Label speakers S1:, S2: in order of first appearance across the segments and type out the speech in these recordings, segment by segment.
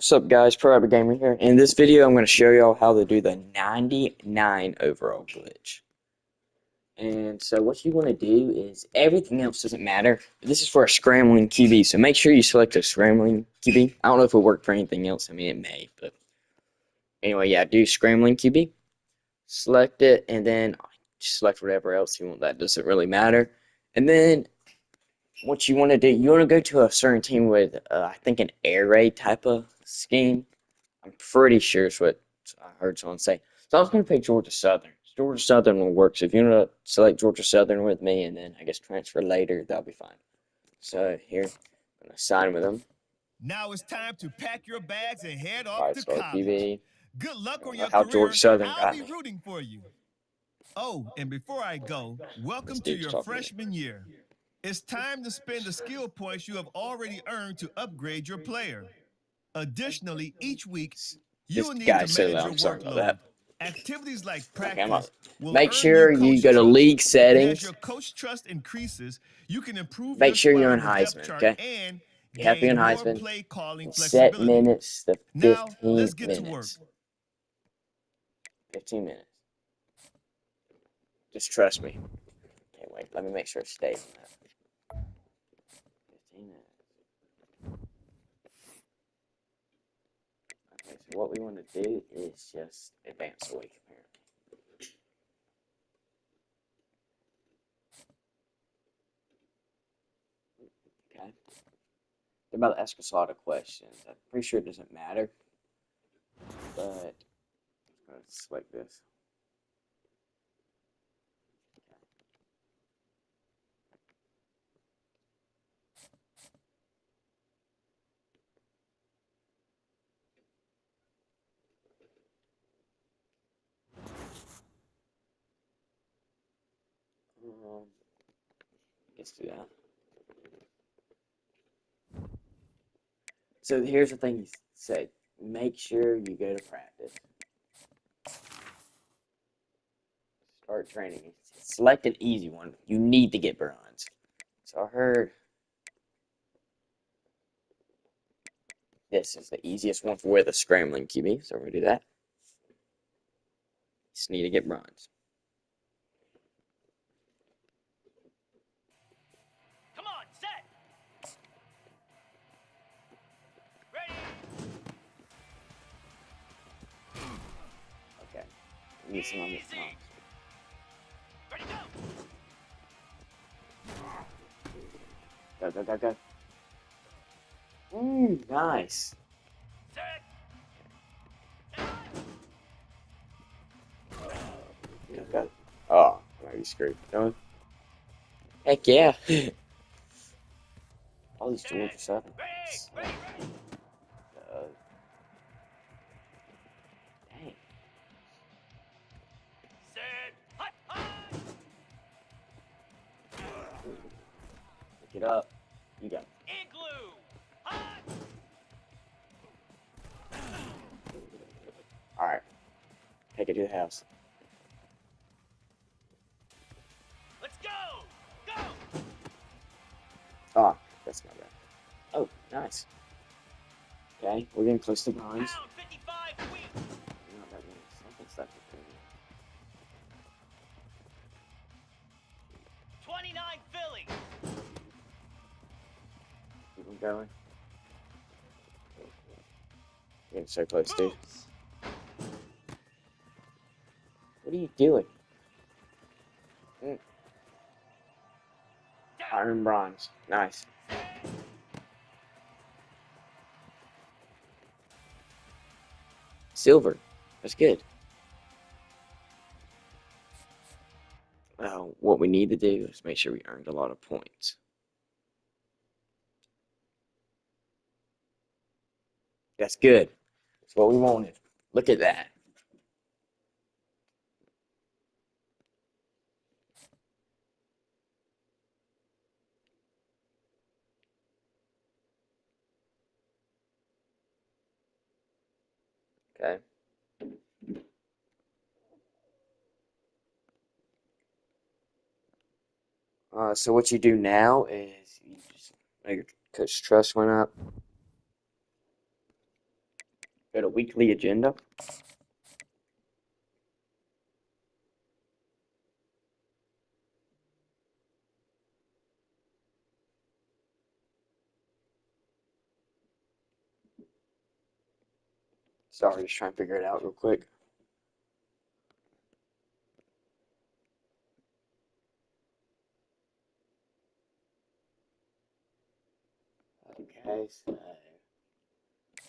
S1: What's up guys, Pro Gamer here. In this video I'm going to show y'all how to do the 99 overall glitch. And so what you want to do is, everything else doesn't matter. This is for a scrambling QB, so make sure you select a scrambling QB. I don't know if it will work for anything else, I mean it may, but anyway, yeah, do scrambling QB. Select it, and then select whatever else you want, that doesn't really matter. And then what you want to do, you want to go to a certain team with, uh, I think, an air raid type of scheme. I'm pretty sure it's what I heard someone say. So I was going to pick Georgia Southern. Georgia Southern will work. So if you want to select Georgia Southern with me and then I guess transfer later, that'll be fine. So here, I'm going to sign with them.
S2: Now it's time to pack your bags and head off
S1: Five
S2: to college. Good luck on your
S1: How
S2: career.
S1: Georgia Southern
S2: I'll be rooting for you. Oh, and before I go, welcome to your freshman year. It's time to spend the skill points you have already earned to upgrade your player. Additionally, each week you
S1: This
S2: need
S1: guy
S2: to manage
S1: that.
S2: your
S1: I'm sorry about
S2: workload.
S1: that.
S2: Activities like
S1: Okay,
S2: practice will
S1: Make sure
S2: you
S1: go to league settings.
S2: your coach trust increases, you can improve
S1: Make sure you're on Heisman, okay?
S2: And
S1: You have to be on Heisman. Set minutes to
S2: Now,
S1: 15
S2: let's get to work.
S1: minutes. 15 minutes. Just trust me. Okay, wait. Let me make sure it stays 15 minutes. Okay, so what we want to do is just advance away apparently. Okay. They're about to ask us a lot of questions. I'm pretty sure it doesn't matter. But let's select this. Um, let's do that. So here's the thing he said. Make sure you go to practice. Start training. Select an easy one. You need to get bronze. So I heard this is the easiest one for the scrambling QB. So we're gonna do that. Just need to get bronze.
S3: Easy.
S1: one.
S3: Go.
S1: Go, go, go. Mmm, nice. Go, go. Oh, I be screwed. Heck yeah. All these Georgia Southern.
S3: Ready,
S1: it up. You got it.
S3: Igloo.
S1: Alright. Take it to the house.
S3: Let's go. Go.
S1: Oh, that's not bad. Oh, nice. Okay, we're getting close to bronze. Getting so close, dude. What are you doing? Mm, iron bronze. Nice. Silver. That's good. Now, what we need to do is make sure we earned a lot of points. That's good. That's what we wanted. Look at that. Okay. Uh, so what you do now is you just your trust went up. Go to weekly agenda. Sorry, just trying to figure it out real quick. Okay, so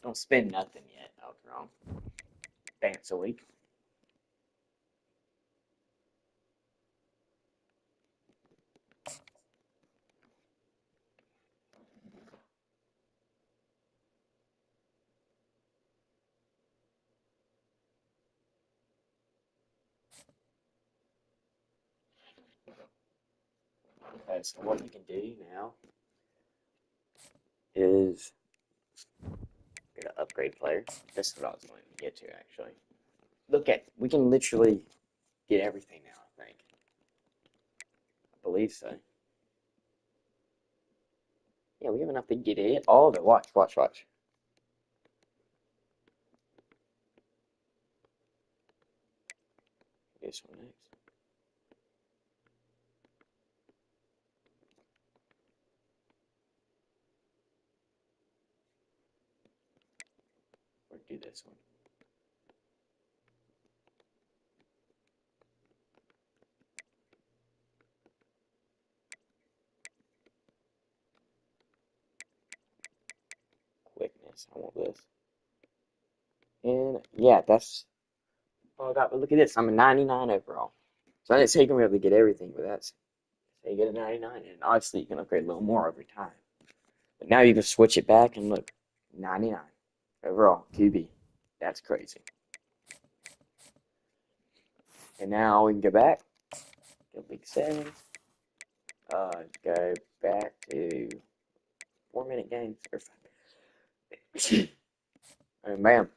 S1: don't spend nothing yet. I was wrong. Dance a week. Okay, so what we can do now is get an upgrade player. This is what I was going to get to actually. Look at we can literally get everything now, I think. I believe so. Yeah, we have enough to get it. All of it. Watch, watch, watch. This one next. Or this one. Quickness. I want this. And yeah, that's all I got. But look at this. I'm a 99 overall. So I didn't say you're gonna be able to get everything, but that's so you get a 99, and obviously you can upgrade a little more every time. But now you can switch it back and look, 99 overall QB. That's crazy. And now we can go back, go week seven, uh, go back to four minute games or five. and bam.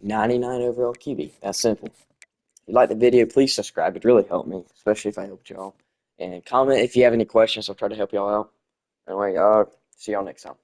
S1: 99 overall QB. That's simple. If you like the video, please subscribe. It really helped me, especially if I helped y'all. And comment if you have any questions. I'll try to help y'all out. Anyway, uh, see y'all next time.